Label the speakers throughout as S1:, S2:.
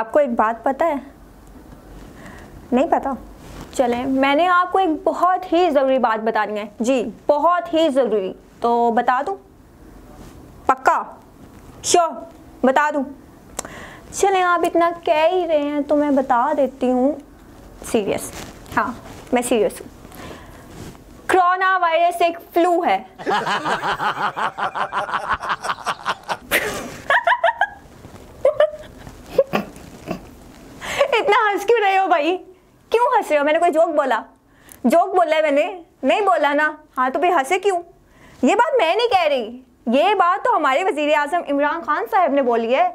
S1: एक बात पता है? नहीं पता? चलें, मैंने आपको एक बहुत ही ज़रूरी बात बतानी है। जी, बहुत ही ज़रूरी। तो बता दूँ? पक्का? श्योर? बता दूँ? चलें, आप इतना कह ही रहे हैं तो मैं बता देती हूँ। सीरियस। हाँ मैं सीरियस हूँ। कोरोना वायरस एक फ्लू है। इतना हंस क्यों रहे हो भाई? क्यों हंस रहे हो? मैंने कोई जोक बोला? जोक बोला है मैंने। नहीं बोला ना। हाँ तो फिर हंसे क्यों? ये बात मैं नहीं कह रही। ये बात तो हमारे वज़ीर आज़म इमरान खान साहब ने बोली है।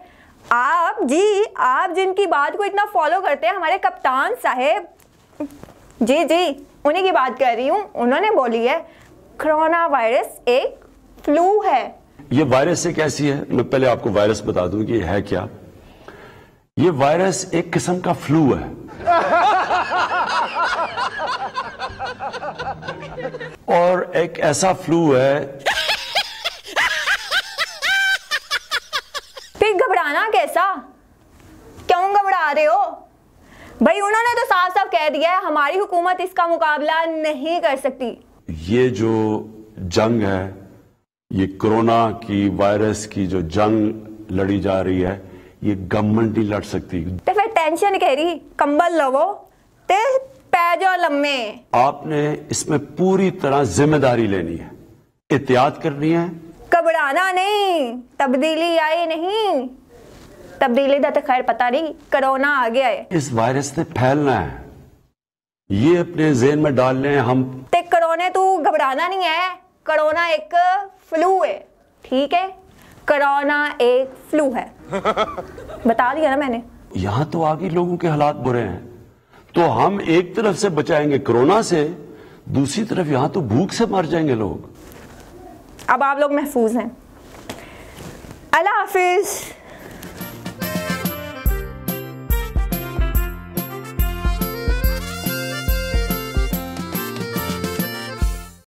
S1: आप जी, आप जिनकी बात को इतना फॉलो करते हैं, हमारे कप्तान साहेब। जी जी, उन्हीं की बात कर रही हूँ। उन्होंने बोली है, कोरोना वायरस एक फ्लू है।
S2: ये वायरस एक ऐसी है, मैं पहले आपको वायरस बता दूँ कि है क्या। ये वायरस एक किस्म का फ्लू है। और एक ऐसा फ्लू है।
S1: फिर घबराना कैसा? क्यों घबरा रहे हो? भाई उन्होंने तो साफ़ साफ़ कह दिया है हमारी हुकूमत इसका मुकाबला नहीं कर सकती।
S2: ये जो जंग है ये कोरोना की वायरस की जो जंग लड़ी जा रही है ये गवर्नमेंट नहीं लड़ सकती
S1: ते फिर टेंशन कह रही कंबल लवो ते पैजो लम्बे
S2: आपने इसमें पूरी तरह ज़िम्मेदारी लेनी है। एहतियात करनी है।
S1: घबराना नहीं तब्दीली आई नहीं। तब्दीली का तो खैर पता नहीं कोरोना आ गया है।
S2: इस वायरस ने फैलना है। ये अपने जेन में डाल ले हम।
S1: ते कोरोना तू घबराना नहीं है कोरोना एक फ्लू है ठीक है? कोरोना एक फ्लू है। बता दिया ना मैंने।
S2: यहाँ तो आगे लोगों के हालात बुरे हैं। तो हम एक तरफ़ से बचाएँगे कोरोना से दूसरी तरफ़ यहाँ तो भूख से मर जाएँगे लोग।
S1: अब आप लोग महफूज हैं। अल्लाह हाफिज़।